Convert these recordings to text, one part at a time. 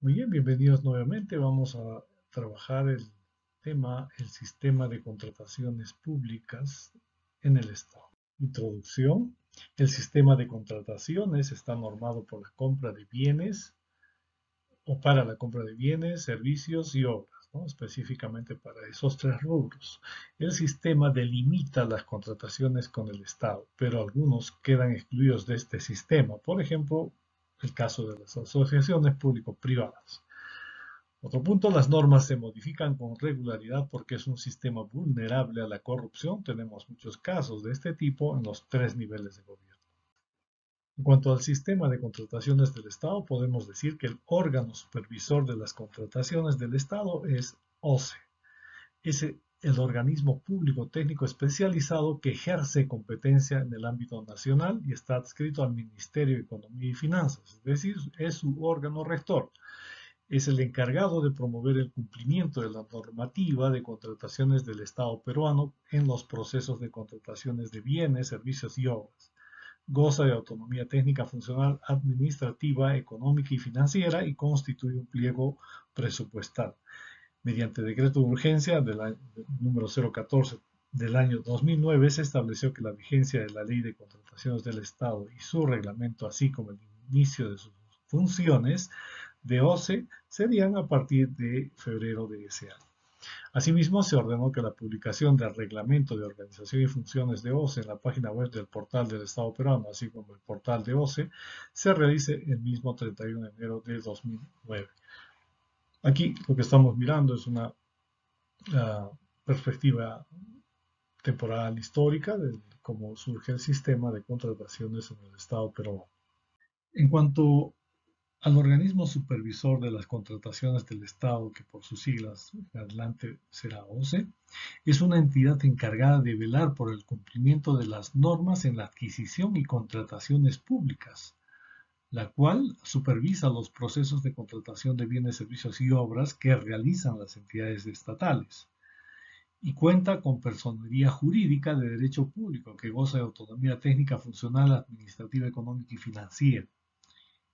Muy bien, bienvenidos nuevamente. Vamos a trabajar el tema, el sistema de contrataciones públicas en el Estado. Introducción. El sistema de contrataciones está normado por la compra de bienes o para la compra de bienes, servicios y obras, específicamente para esos tres rubros. El sistema delimita las contrataciones con el Estado, pero algunos quedan excluidos de este sistema. Por ejemplo, el caso de las asociaciones público-privadas. Otro punto, las normas se modifican con regularidad porque es un sistema vulnerable a la corrupción. Tenemos muchos casos de este tipo en los tres niveles de gobierno. En cuanto al sistema de contrataciones del Estado, podemos decir que el órgano supervisor de las contrataciones del Estado es OCE. Ese el organismo público técnico especializado que ejerce competencia en el ámbito nacional y está adscrito al Ministerio de Economía y Finanzas, es decir, es su órgano rector. Es el encargado de promover el cumplimiento de la normativa de contrataciones del Estado peruano en los procesos de contrataciones de bienes, servicios y obras. Goza de autonomía técnica funcional, administrativa, económica y financiera y constituye un pliego presupuestal mediante decreto de urgencia del número 014 del año 2009 se estableció que la vigencia de la Ley de Contrataciones del Estado y su reglamento, así como el inicio de sus funciones de OCE, serían a partir de febrero de ese año. Asimismo, se ordenó que la publicación del reglamento de organización y funciones de OCE en la página web del portal del Estado peruano, así como el portal de OCE, se realice el mismo 31 de enero de 2009. Aquí lo que estamos mirando es una perspectiva temporal histórica de cómo surge el sistema de contrataciones en el Estado peruano. En cuanto al organismo supervisor de las contrataciones del Estado, que por sus siglas adelante será OCE, es una entidad encargada de velar por el cumplimiento de las normas en la adquisición y contrataciones públicas, la cual supervisa los procesos de contratación de bienes, servicios y obras que realizan las entidades estatales y cuenta con personería jurídica de derecho público que goza de autonomía técnica, funcional, administrativa, económica y financiera.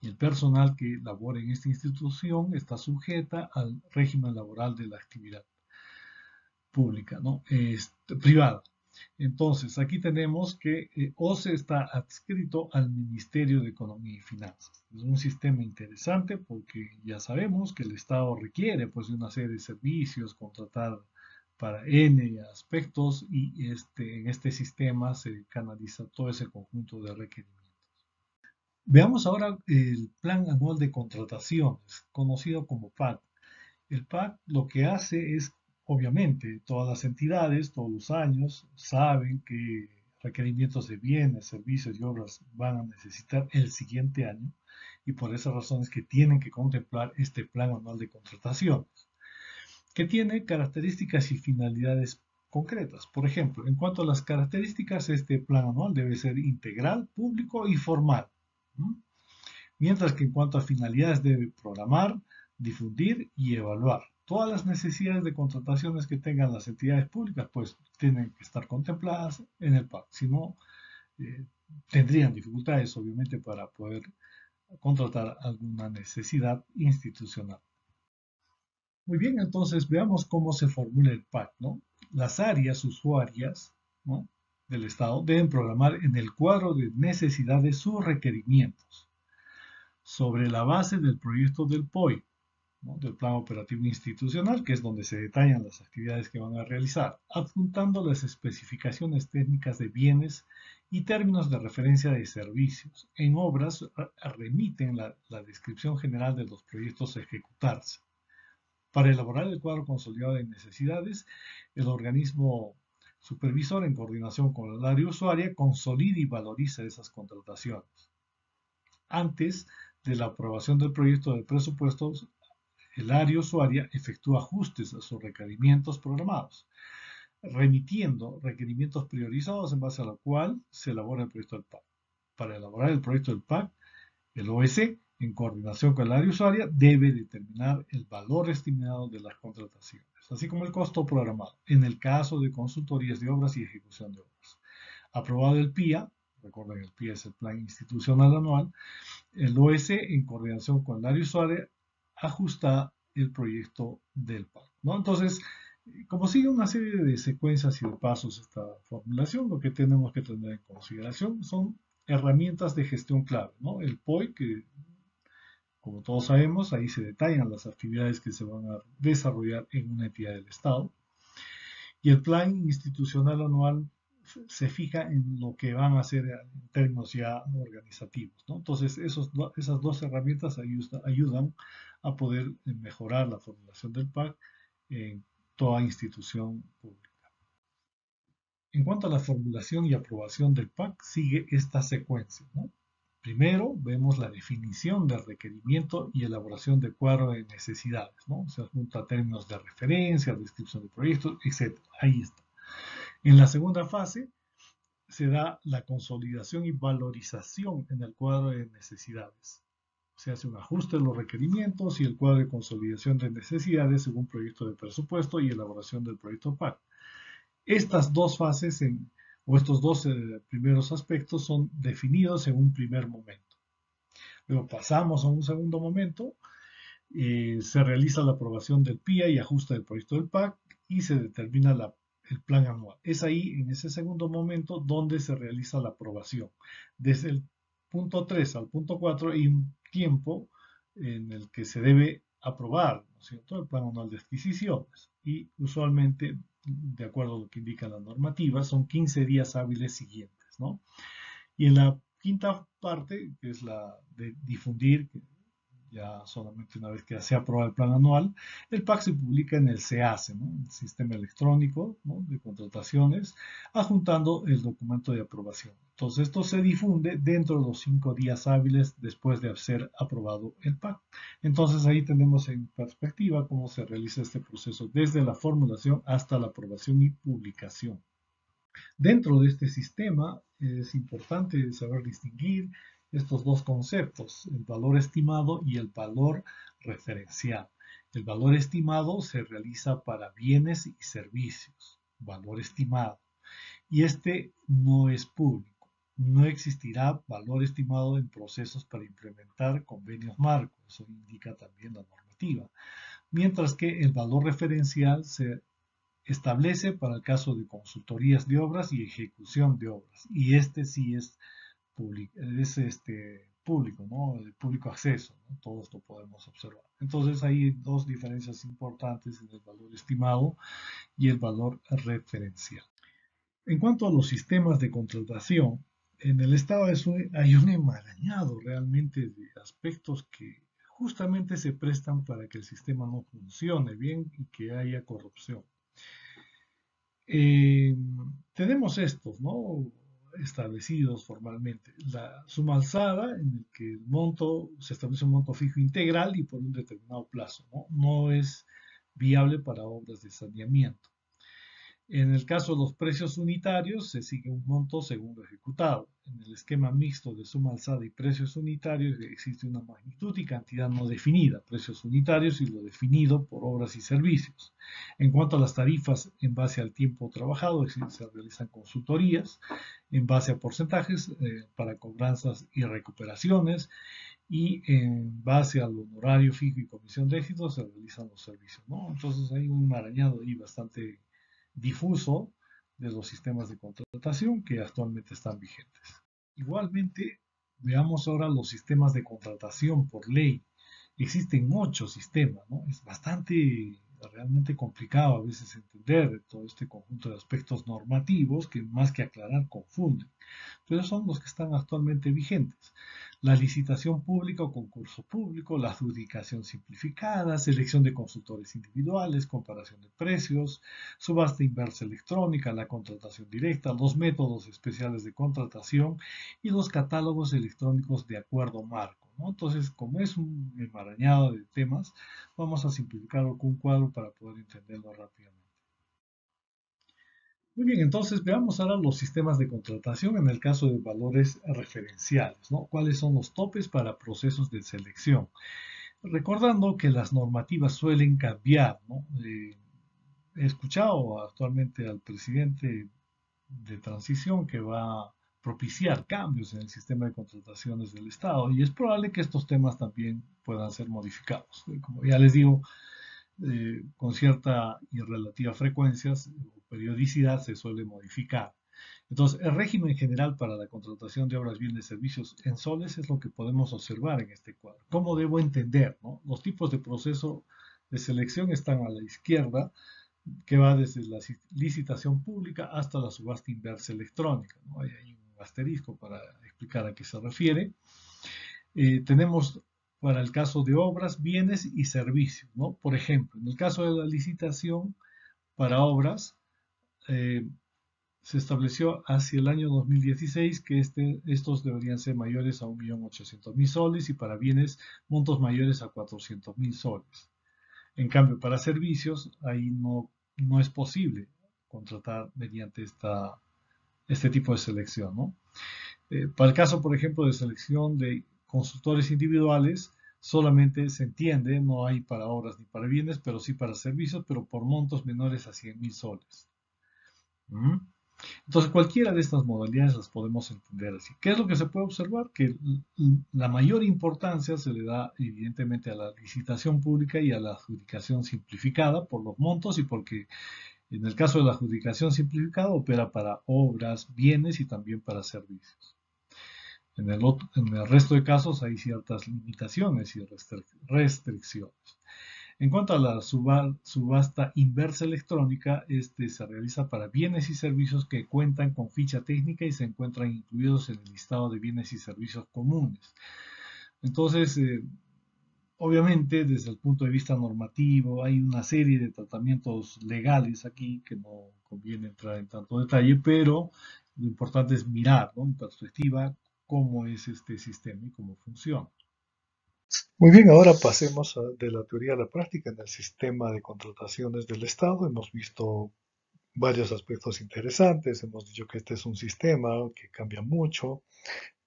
Y el personal que labora en esta institución está sujeta al régimen laboral de la actividad pública, ¿no? privada. Entonces, aquí tenemos que eh, OCE está adscrito al Ministerio de Economía y Finanzas. Es un sistema interesante porque ya sabemos que el Estado requiere pues, de una serie de servicios, contratar para N aspectos y este, en este sistema se canaliza todo ese conjunto de requerimientos. Veamos ahora el Plan Anual de Contrataciones, conocido como PAC. El PAC lo que hace es Obviamente, todas las entidades, todos los años, saben que requerimientos de bienes, servicios y obras van a necesitar el siguiente año y por esas razones que tienen que contemplar este plan anual de contrataciones, que tiene características y finalidades concretas. Por ejemplo, en cuanto a las características, este plan anual debe ser integral, público y formal. Mientras que en cuanto a finalidades debe programar, difundir y evaluar todas las necesidades de contrataciones que tengan las entidades públicas, pues tienen que estar contempladas en el PAC. Si no, eh, tendrían dificultades, obviamente, para poder contratar alguna necesidad institucional. Muy bien, entonces veamos cómo se formula el PAC. ¿no? Las áreas usuarias del Estado deben programar en el cuadro de necesidades sus requerimientos sobre la base del proyecto del POI, del plan operativo institucional, que es donde se detallan las actividades que van a realizar, adjuntando las especificaciones técnicas de bienes y términos de referencia de servicios. En obras remiten la, la descripción general de los proyectos a ejecutarse. Para elaborar el cuadro consolidado de necesidades, el organismo supervisor, en coordinación con el área usuaria, consolida y valoriza esas contrataciones. Antes de la aprobación del proyecto de presupuestos, el área usuaria efectúa ajustes a sus requerimientos programados, remitiendo requerimientos priorizados en base a lo cual se elabora el proyecto del PAC. Para elaborar el proyecto del PAC, el OEC, en coordinación con el área usuaria, debe determinar el valor estimado de las contrataciones, así como el costo programado, en el caso de consultorías de obras y ejecución de obras. Aprobado el PIA, recuerden el PIA es el Plan Institucional Anual, el OEC, en coordinación con el área usuaria, ajusta el proyecto del PAC. ¿no? Entonces, como sigue una serie de secuencias y de pasos esta formulación, lo que tenemos que tener en consideración son herramientas de gestión clave. ¿no? El POI, que como todos sabemos, ahí se detallan las actividades que se van a desarrollar en una entidad del Estado. Y el plan institucional anual se fija en lo que van a hacer en términos ya organizativos. Entonces, esos, esas dos herramientas ayudan a poder mejorar la formulación del PAC en toda institución pública. En cuanto a la formulación y aprobación del PAC, sigue esta secuencia. Primero, vemos la definición del requerimiento y elaboración del cuadro de necesidades. Se adjunta términos de referencia, descripción de proyectos, etc. Ahí está. En la segunda fase se da la consolidación y valorización en el cuadro de necesidades. Se hace un ajuste de los requerimientos y el cuadro de consolidación de necesidades según proyecto de presupuesto y elaboración del proyecto PAC. Estas dos fases o estos dos eh, primeros aspectos son definidos en un primer momento. Luego pasamos a un segundo momento, eh, se realiza la aprobación del PIA y ajuste del proyecto del PAC y se determina el plan anual. Es ahí, en ese segundo momento, donde se realiza la aprobación. Desde el punto 3 al punto 4 hay tiempo en el que se debe aprobar, ¿no es cierto?, el plan anual de adquisiciones. Y usualmente, de acuerdo a lo que indica la normativa, son 15 días hábiles siguientes, ¿no? Y en la quinta parte, que es la de difundir, ya solamente una vez que se aprueba el plan anual, el PAC se publica en el SEACE, el Sistema Electrónico de Contrataciones, adjuntando el documento de aprobación. Entonces esto se difunde dentro de los cinco días hábiles después de ser aprobado el PAC. Entonces ahí tenemos en perspectiva cómo se realiza este proceso desde la formulación hasta la aprobación y publicación. Dentro de este sistema es importante saber distinguir estos dos conceptos, el valor estimado y el valor referencial. El valor estimado se realiza para bienes y servicios, valor estimado, y este no es público. No existirá valor estimado en procesos para implementar convenios marcos, eso indica también la normativa, mientras que el valor referencial se establece para el caso de consultorías de obras y ejecución de obras, y este sí es es este, público, ¿no? El público acceso, ¿no? todo esto podemos observar. Entonces hay dos diferencias importantes en el valor estimado y el valor referencial. En cuanto a los sistemas de contratación, en el estado hay un emaranhado realmente de aspectos que justamente se prestan para que el sistema no funcione bien y que haya corrupción. Eh, tenemos estos, ¿no? Establecidos formalmente. La suma alzada, en el que el monto, se establece un monto fijo integral y por un determinado plazo. No, no es viable para obras de saneamiento. En el caso de los precios unitarios, se sigue un monto según lo ejecutado. En el esquema mixto de suma alzada y precios unitarios existe una magnitud y cantidad no definida, precios unitarios y lo definido por obras y servicios. En cuanto a las tarifas en base al tiempo trabajado, se realizan consultorías en base a porcentajes eh, para cobranzas y recuperaciones y en base al honorario fijo y comisión de éxito se realizan los servicios. Entonces hay un marañado ahí bastante difuso de los sistemas de contratación que actualmente están vigentes. Igualmente, veamos ahora los sistemas de contratación por ley. Existen ocho sistemas, ¿no? Es bastante realmente complicado a veces entender todo este conjunto de aspectos normativos que más que aclarar confunden. Pero son los que están actualmente vigentes la licitación pública o concurso público, la adjudicación simplificada, selección de consultores individuales, comparación de precios, subasta inversa electrónica, la contratación directa, los métodos especiales de contratación y los catálogos electrónicos de acuerdo marco. Entonces, como es un enmarañado de temas, vamos a simplificarlo con un cuadro para poder entenderlo rápidamente. Muy bien, entonces veamos ahora los sistemas de contratación en el caso de valores referenciales, ¿no? ¿Cuáles son los topes para procesos de selección? Recordando que las normativas suelen cambiar. Eh, he escuchado actualmente al presidente de transición que va a propiciar cambios en el sistema de contrataciones del Estado y es probable que estos temas también puedan ser modificados. Como ya les digo, eh, con cierta y relativa frecuencia o periodicidad se suele modificar. Entonces, el régimen general para la contratación de obras, bienes, y servicios en soles es lo que podemos observar en este cuadro. ¿Cómo debo entender? Los tipos de proceso de selección están a la izquierda, que va desde la licitación pública hasta la subasta inversa electrónica. Hay, un asterisco para explicar a qué se refiere. Eh, tenemos para el caso de obras, bienes y servicios. ¿no? Por ejemplo, en el caso de la licitación para obras, eh, se estableció hacia el año 2016 que este, estos deberían ser mayores a 1.800.000 soles y para bienes montos mayores a 400.000 soles. En cambio, para servicios, ahí no, no es posible contratar mediante esta, este tipo de selección. Eh, para el caso, por ejemplo, de selección de consultores individuales, solamente se entiende, no hay para obras ni para bienes, pero sí para servicios, pero por montos menores a 100.000 soles. ¿Mm? Entonces, cualquiera de estas modalidades las podemos entender así. ¿Qué es lo que se puede observar? Que la mayor importancia se le da evidentemente a la licitación pública y a la adjudicación simplificada por los montos y porque en el caso de la adjudicación simplificada opera para obras, bienes y también para servicios. En el, resto de casos hay ciertas limitaciones y restricciones. En cuanto a la subasta inversa electrónica, este se realiza para bienes y servicios que cuentan con ficha técnica y se encuentran incluidos en el listado de bienes y servicios comunes. Entonces, eh, obviamente, desde el punto de vista normativo, hay una serie de tratamientos legales aquí que no conviene entrar en tanto detalle, pero lo importante es mirar en perspectiva cómo es este sistema y cómo funciona. Muy bien, ahora pasemos de la teoría a la práctica en el sistema de contrataciones del Estado. Hemos visto varios aspectos interesantes. Hemos dicho que este es un sistema que cambia mucho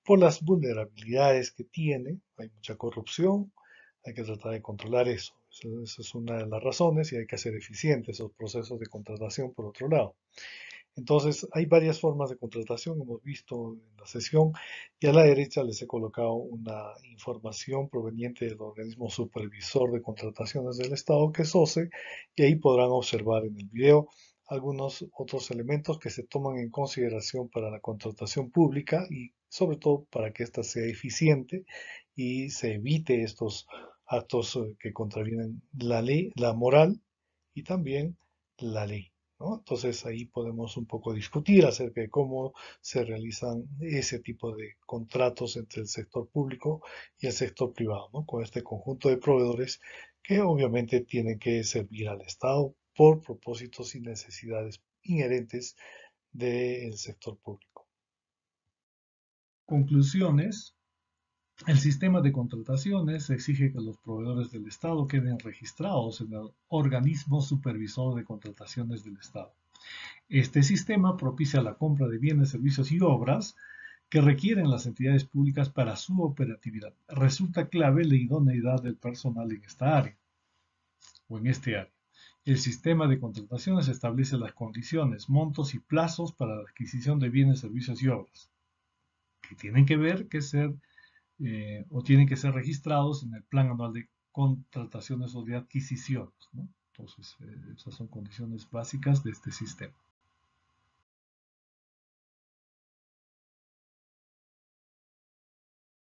por las vulnerabilidades que tiene. Hay mucha corrupción. Hay que tratar de controlar eso. Esa es una de las razones y hay que hacer eficientes esos procesos de contratación por otro lado. Entonces, hay varias formas de contratación, hemos visto en la sesión, y a la derecha les he colocado una información proveniente del organismo supervisor de contrataciones del Estado, que es OCE, y ahí podrán observar en el video algunos otros elementos que se toman en consideración para la contratación pública y sobre todo para que ésta sea eficiente y se evite estos actos que contravienen la ley, la moral y también la ley. Entonces ahí podemos un poco discutir acerca de cómo se realizan ese tipo de contratos entre el sector público y el sector privado, con este conjunto de proveedores que obviamente tienen que servir al Estado por propósitos y necesidades inherentes del sector público. Conclusiones. El sistema de contrataciones exige que los proveedores del Estado queden registrados en el organismo supervisor de contrataciones del Estado. Este sistema propicia la compra de bienes, servicios y obras que requieren las entidades públicas para su operatividad. Resulta clave la idoneidad del personal en esta área o en este área. El sistema de contrataciones establece las condiciones, montos y plazos para la adquisición de bienes, servicios y obras, que tienen que ver que ser eh, o tienen que ser registrados en el plan anual de contrataciones o de adquisiciones. Entonces, eh, esas son condiciones básicas de este sistema.